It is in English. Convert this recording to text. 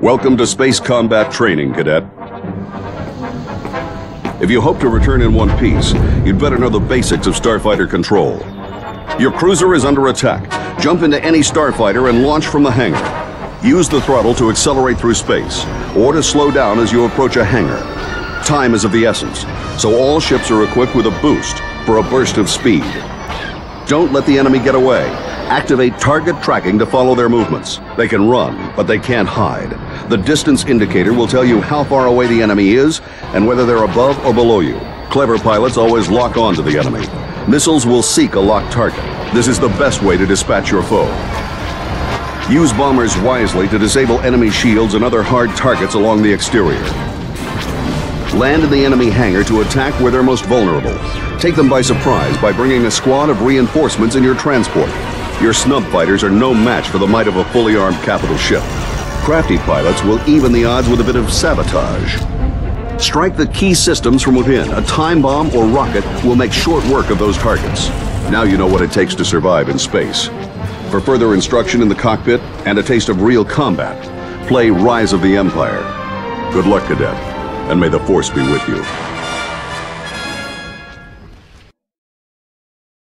Welcome to Space Combat Training, Cadet. If you hope to return in one piece, you'd better know the basics of starfighter control. Your cruiser is under attack. Jump into any starfighter and launch from the hangar. Use the throttle to accelerate through space, or to slow down as you approach a hangar. Time is of the essence, so all ships are equipped with a boost for a burst of speed. Don't let the enemy get away. Activate target tracking to follow their movements. They can run, but they can't hide. The distance indicator will tell you how far away the enemy is and whether they're above or below you. Clever pilots always lock on to the enemy. Missiles will seek a locked target. This is the best way to dispatch your foe. Use bombers wisely to disable enemy shields and other hard targets along the exterior. Land in the enemy hangar to attack where they're most vulnerable. Take them by surprise by bringing a squad of reinforcements in your transport. Your snub fighters are no match for the might of a fully armed capital ship. Crafty pilots will even the odds with a bit of sabotage. Strike the key systems from within. A time bomb or rocket will make short work of those targets. Now you know what it takes to survive in space. For further instruction in the cockpit and a taste of real combat, play Rise of the Empire. Good luck, Cadet, and may the Force be with you.